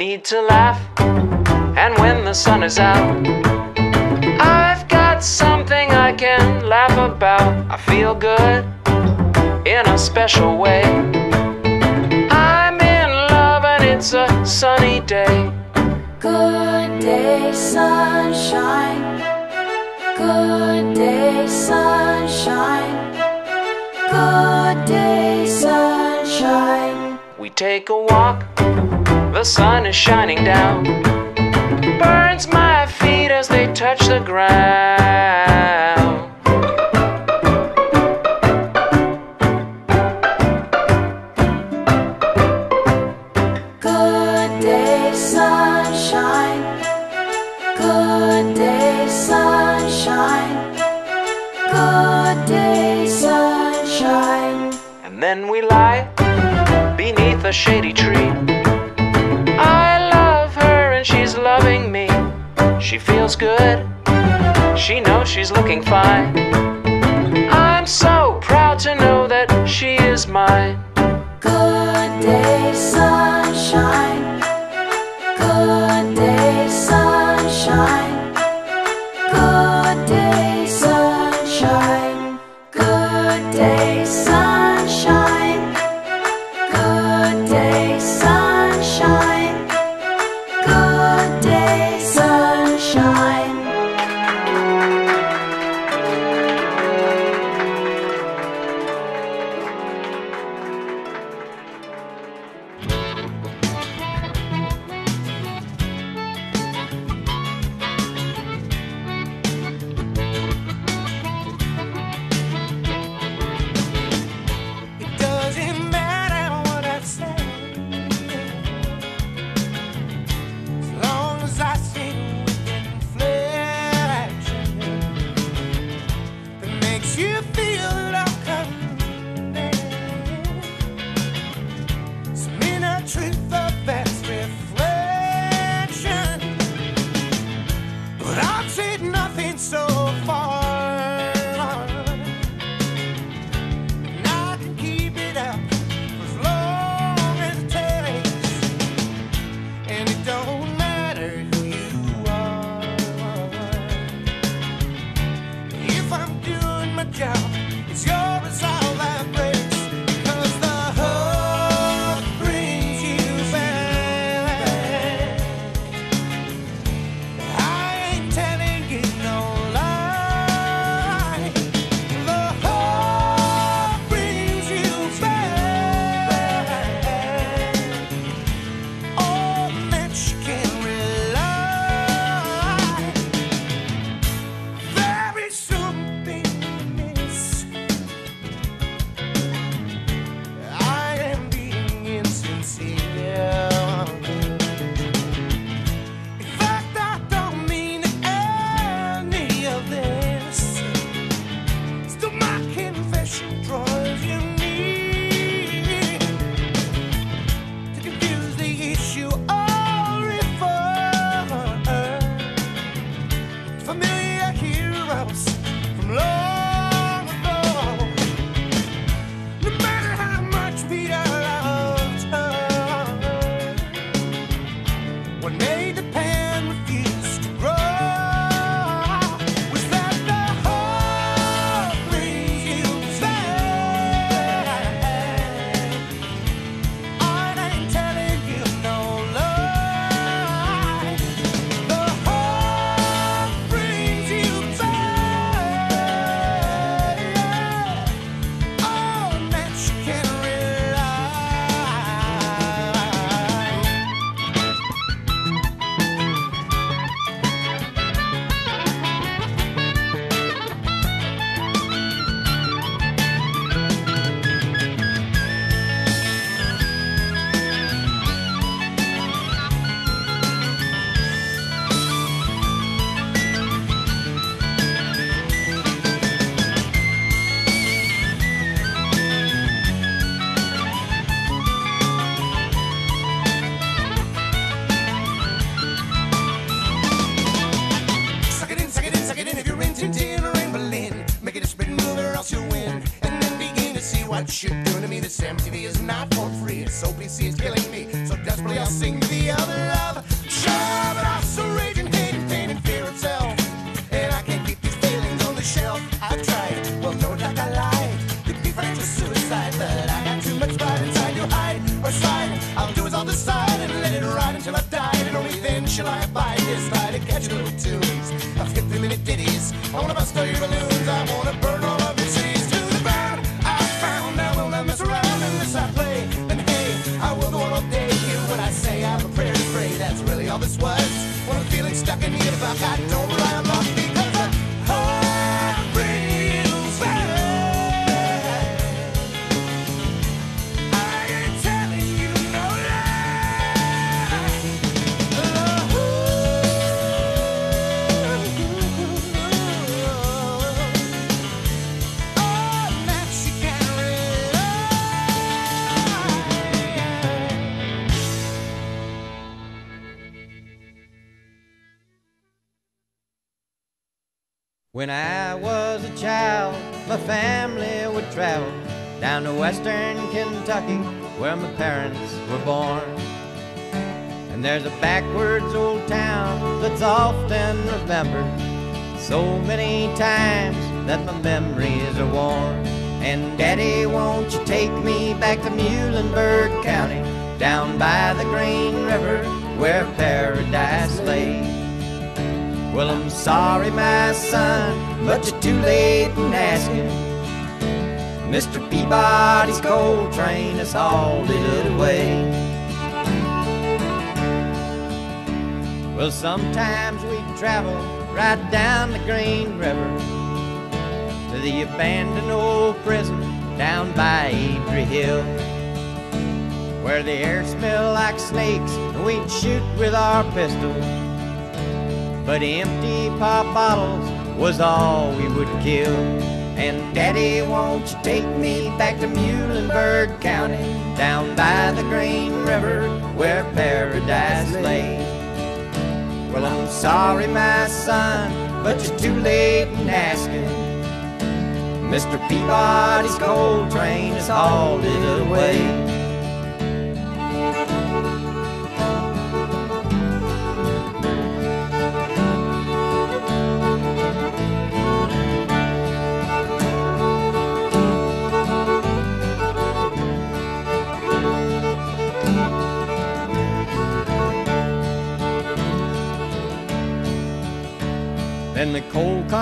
need to laugh, and when the sun is out, I've got something I can laugh about. I feel good in a special way. I'm in love, and it's a sunny day. Good day, sunshine. Good day, sunshine. Good day, sunshine. Take a walk, the sun is shining down. Burns my feet as they touch the ground. She feels good, she knows she's looking fine. I'm so proud to know that she is mine. Good day, sunshine. Good day, sunshine. Good day, sunshine. Good day, sunshine. Good day, sunshine. Desperately I'll sing to the other love. Sure, but also raging hate and pain and fear itself. And I can't keep these feelings on the shelf. I've tried, well, no doubt I lied. It'd be financial suicide, but I got too much pride inside to hide or slide. I'll do is I'll and let it ride until I've died. And only then shall I abide this lie to catch little tunes. I'll skip three minute ditties. I wanna bust all your balloons. When I was a child, my family would travel down to western Kentucky where my parents were born. And there's a backwards old town that's often remembered so many times that my memories are worn. And Daddy, won't you take me back to Muhlenberg County, down by the Green River where paradise lay? Well, I'm sorry, my son, but you're too late in asking. Mr. Peabody's coal train has hauled away. Well, sometimes we travel right down the Green River to the abandoned old prison down by Adrie Hill, where the air smelled like snakes and we'd shoot with our pistols. But empty pop bottles was all we would kill. And Daddy, won't you take me back to Muhlenberg County, down by the Green River where paradise lay? Well, I'm sorry, my son, but you're too late in asking. Mr. Peabody's coal train has hauled it away.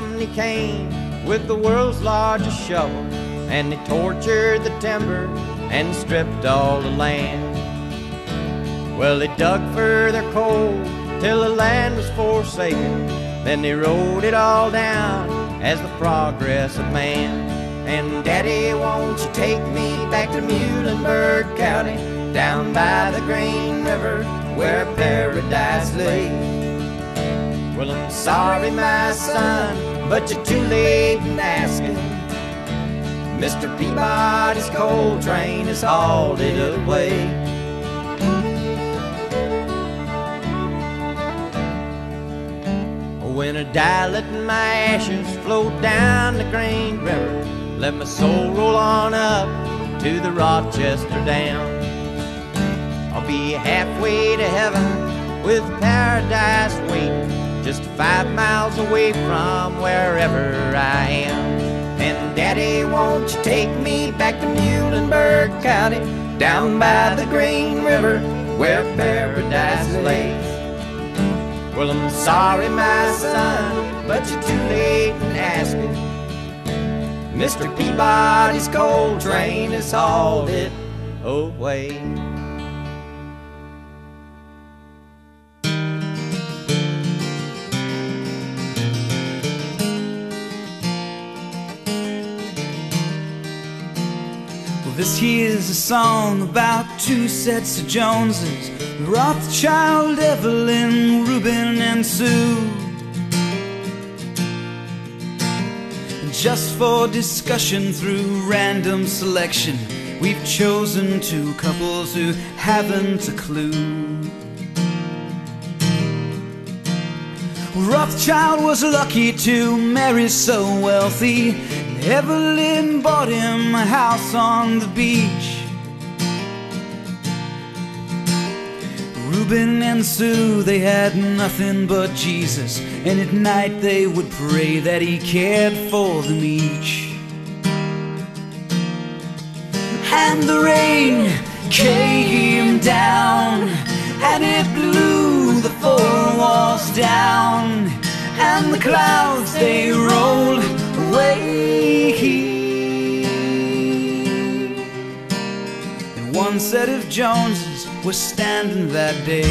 Company came with the world's largest shovel, and they tortured the timber and stripped all the land. Well, they dug for their coal till the land was forsaken. Then they wrote it all down as the progress of man. And Daddy, won't you take me back to Muhlenberg County, down by the Green River where paradise lay? Well, I'm sorry, my son, but you're too late in asking. Mr. Peabody's coal train has hauled it away. When I die, let my ashes float down the Green River. Let my soul roll on up to the Rochester Dam. I'll be halfway to heaven with paradise waiting just five miles away from wherever I am. And Daddy, won't you take me back to Muhlenberg County, down by the Green River where paradise lays? Well, I'm sorry, my son, but you're too late in asking. Mr. Peabody's coal train has hauled it away. This here's a song about two sets of Joneses Rothschild, Evelyn, Reuben, and Sue. Just for discussion through random selection, we've chosen two couples who haven't a clue. Rothschild was lucky to marry so wealthy. Evelyn bought him a house on the beach. Reuben and Sue, they had nothing but Jesus, and at night they would pray that he cared for them each. And the rain came down, and it blew the four walls down, and the clouds they rolled away. And one set of Joneses was standing that day.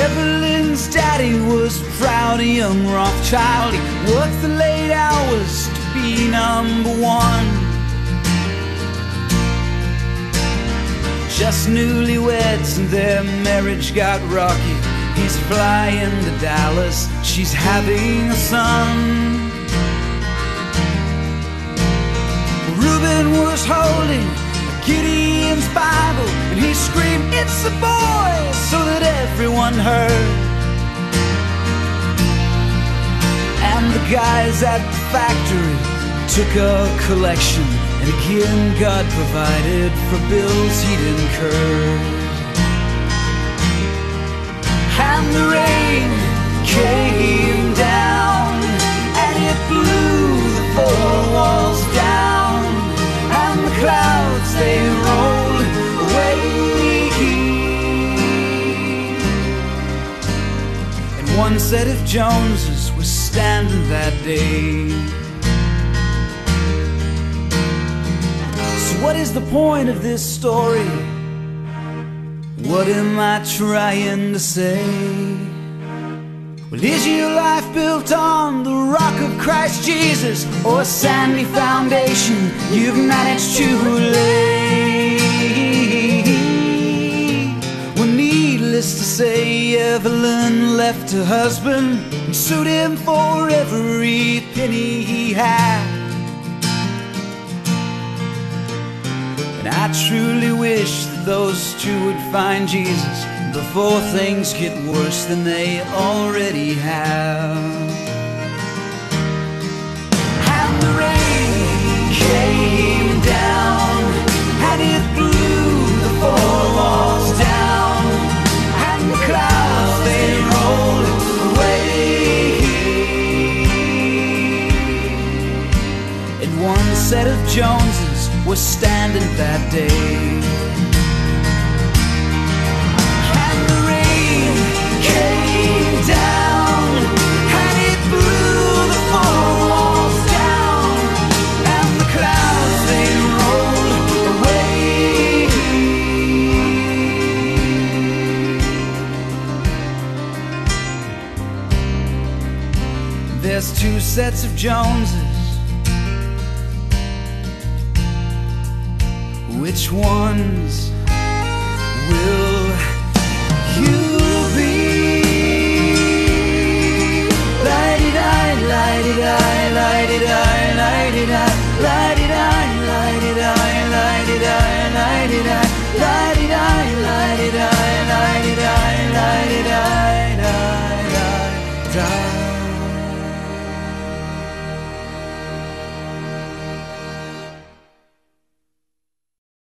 Evelyn's daddy was proud, a young Rothschild. He worked the late hours to be number one. Just newlyweds and their marriage got rocky. He's flying to Dallas, she's having a son. Reuben was holding Gideon's Bible and he screamed, It's a boy! so that everyone heard. And the guys at the factory took a collection, and again God provided for bills he'd incurred. And the rain came down, and it blew the four walls down, and the clouds they rolled away. And one set of Joneses was standing that day. What is the point of this story? What am I trying to say? Well, is your life built on the rock of Christ Jesus or a sandy foundation you've managed to lay? Well, needless to say, Evelyn left her husband and sued him for every penny he had. Truly wish that those two would find Jesus before things get worse than they already have. And the rain came down, and it blew the four walls down, and the clouds they rolled away. And one set of Joneses was standing that day. The rain came down, and it blew the four walls down, and the clouds they rolled away. There's two sets of Joneses. Ones